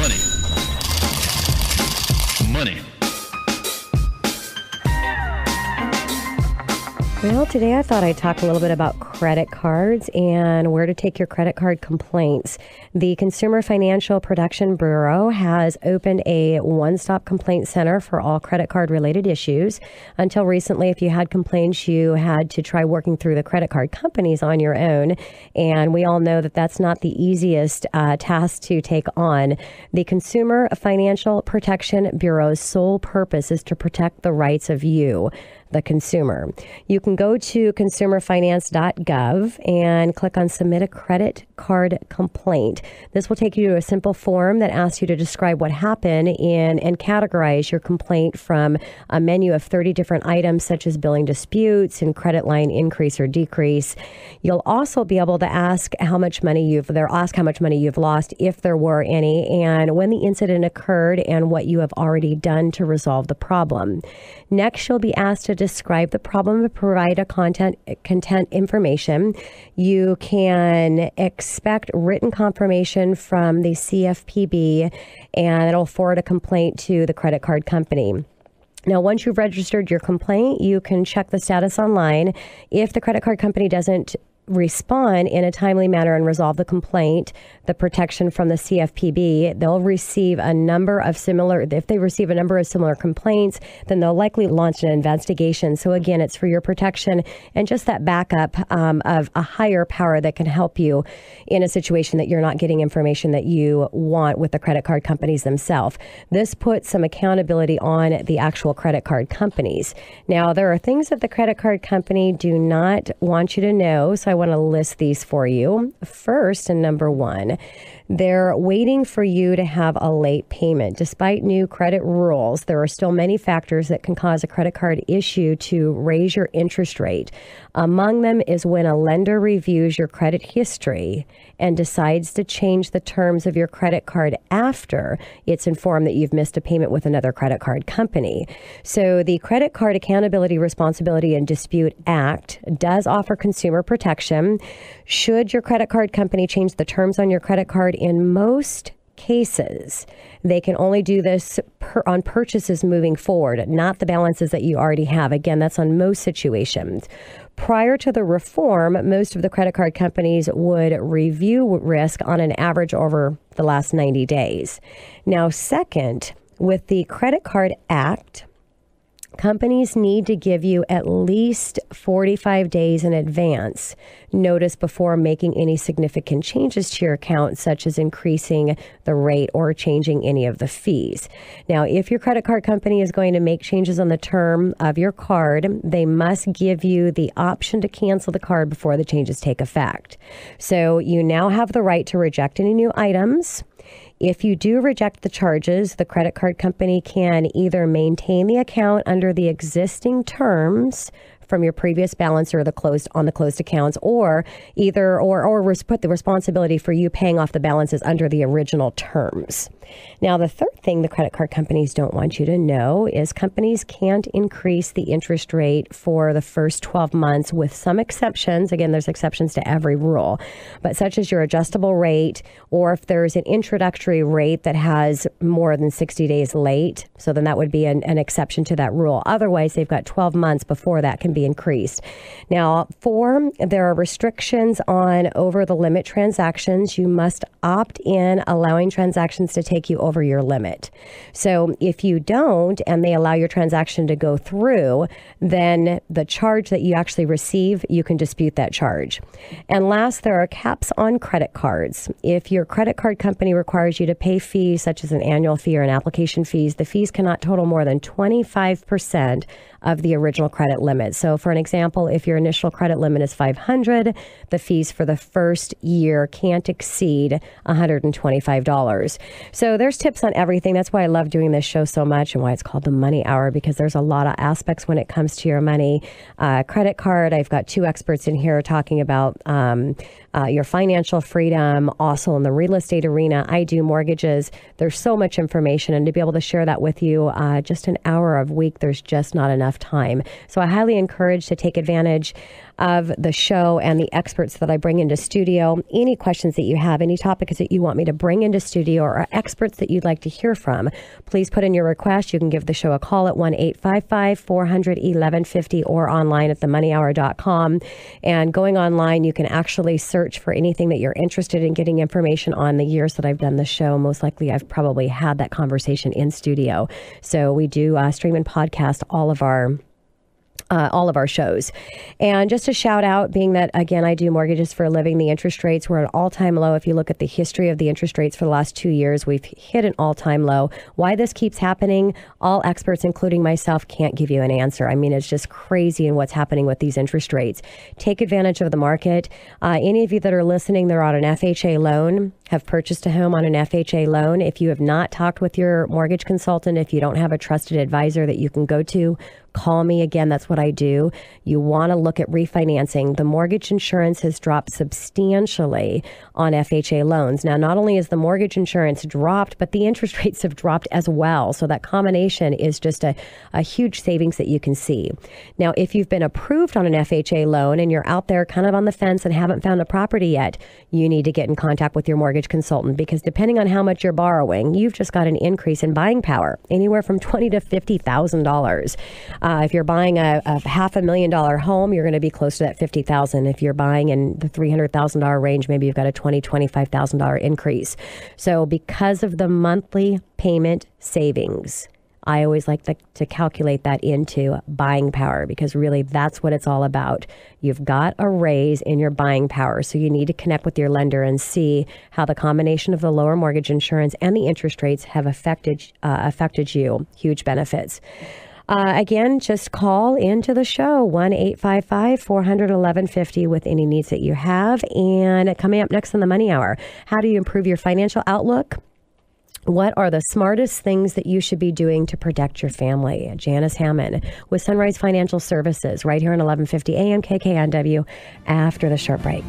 Money. Money. Well, today I thought I'd talk a little bit about credit cards and where to take your credit card complaints. The Consumer Financial Protection Bureau has opened a one stop complaint center for all credit card related issues. Until recently, if you had complaints, you had to try working through the credit card companies on your own. And we all know that that's not the easiest uh, task to take on. The Consumer Financial Protection Bureau's sole purpose is to protect the rights of you the consumer. You can go to consumerfinance.gov and click on submit a credit card complaint. This will take you to a simple form that asks you to describe what happened in, and categorize your complaint from a menu of 30 different items such as billing disputes and credit line increase or decrease. You'll also be able to ask how much money you've they'll ask how much money you've lost if there were any and when the incident occurred and what you have already done to resolve the problem. Next, you'll be asked to describe the problem provide a content content information. You can expect written confirmation from the CFPB and it'll forward a complaint to the credit card company. Now, once you've registered your complaint, you can check the status online. If the credit card company doesn't respond in a timely manner and resolve the complaint, the protection from the CFPB, they'll receive a number of similar, if they receive a number of similar complaints, then they'll likely launch an investigation. So again, it's for your protection and just that backup um, of a higher power that can help you in a situation that you're not getting information that you want with the credit card companies themselves. This puts some accountability on the actual credit card companies. Now, there are things that the credit card company do not want you to know. So I want to list these for you. First, and number one, they're waiting for you to have a late payment. Despite new credit rules, there are still many factors that can cause a credit card issue to raise your interest rate. Among them is when a lender reviews your credit history and decides to change the terms of your credit card after it's informed that you've missed a payment with another credit card company. So, the Credit Card Accountability, Responsibility, and Dispute Act does offer consumer protection. Should your credit card company change the terms on your credit card in most cases, they can only do this per, on purchases moving forward, not the balances that you already have. Again, that's on most situations. Prior to the reform, most of the credit card companies would review risk on an average over the last 90 days. Now, second, with the Credit Card Act, companies need to give you at least 45 days in advance notice before making any significant changes to your account, such as increasing the rate or changing any of the fees. Now, if your credit card company is going to make changes on the term of your card, they must give you the option to cancel the card before the changes take effect. So you now have the right to reject any new items if you do reject the charges, the credit card company can either maintain the account under the existing terms from your previous balance or the closed on the closed accounts, or either or or res- put the responsibility for you paying off the balances under the original terms. Now, the third thing the credit card companies don't want you to know is companies can't increase the interest rate for the first 12 months with some exceptions. Again, there's exceptions to every rule, but such as your adjustable rate, or if there's an introductory rate that has more than 60 days late. So then that would be an, an exception to that rule. Otherwise, they've got 12 months before that can be increased. Now, four, there are restrictions on over the limit transactions. You must opt in, allowing transactions to take you over your limit. So if you don't and they allow your transaction to go through, then the charge that you actually receive, you can dispute that charge. And last, there are caps on credit cards. If your credit card company requires you to pay fees such as an annual fee or an application fees, the fees cannot total more than 25% of the original credit limit. So for an example, if your initial credit limit is 500, the fees for the first year can't exceed $125. So there's tips on everything. That's why I love doing this show so much and why it's called the Money Hour because there's a lot of aspects when it comes to your money. Uh, credit card, I've got two experts in here talking about um, uh, your financial freedom, also in the real estate arena. I do mortgages. There's so much information, and to be able to share that with you uh, just an hour of week, there's just not enough time. So I highly encourage to take advantage of the show and the experts that I bring into studio. Any questions that you have, any topics that you want me to bring into studio, or experts that you'd like to hear from, please put in your request. You can give the show a call at 1 855 400 1150 or online at themoneyhour.com. And going online, you can actually search for anything that you're interested in getting information on the years that I've done the show. Most likely, I've probably had that conversation in studio. So we do uh, stream and podcast all of our uh, all of our shows. And just a shout out, being that, again, I do mortgages for a living, the interest rates were at all time low. If you look at the history of the interest rates for the last two years, we've hit an all time low. Why this keeps happening, all experts, including myself, can't give you an answer. I mean, it's just crazy in what's happening with these interest rates. Take advantage of the market. Uh, any of you that are listening, they're on an FHA loan, have purchased a home on an FHA loan. If you have not talked with your mortgage consultant, if you don't have a trusted advisor that you can go to, Call me again. That's what I do. You want to look at refinancing. The mortgage insurance has dropped substantially on FHA loans. Now, not only is the mortgage insurance dropped, but the interest rates have dropped as well. So that combination is just a, a huge savings that you can see. Now, if you've been approved on an FHA loan and you're out there kind of on the fence and haven't found a property yet, you need to get in contact with your mortgage consultant because depending on how much you're borrowing, you've just got an increase in buying power, anywhere from twenty to fifty thousand dollars. Uh, if you're buying a, a, half a million dollar home, you're going to be close to that 50,000. If you're buying in the $300,000 range, maybe you've got a $20, $25,000 increase. So because of the monthly payment savings, I always like to, to, calculate that into buying power because really that's what it's all about. You've got a raise in your buying power. So you need to connect with your lender and see how the combination of the lower mortgage insurance and the interest rates have affected, uh, affected you. Huge benefits. Uh, again, just call into the show 1 855 400 1150 with any needs that you have. And coming up next on the Money Hour, how do you improve your financial outlook? What are the smartest things that you should be doing to protect your family? Janice Hammond with Sunrise Financial Services right here on 1150 AM KKNW after the short break.